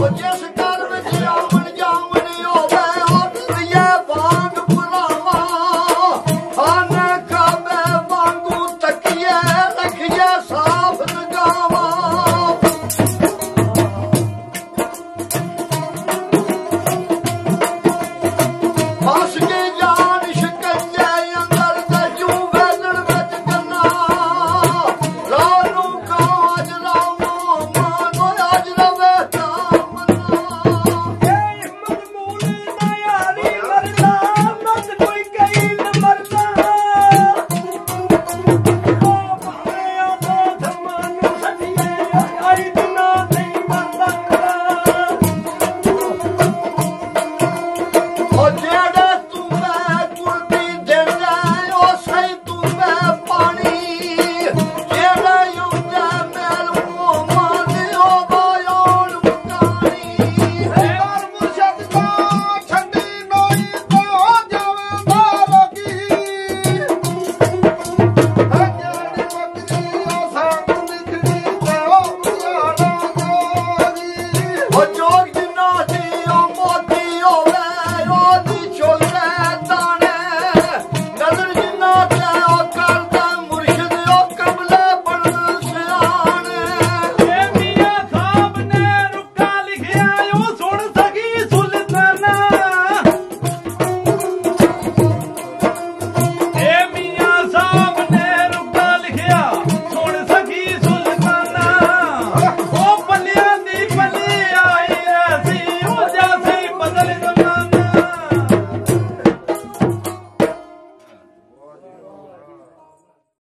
我就是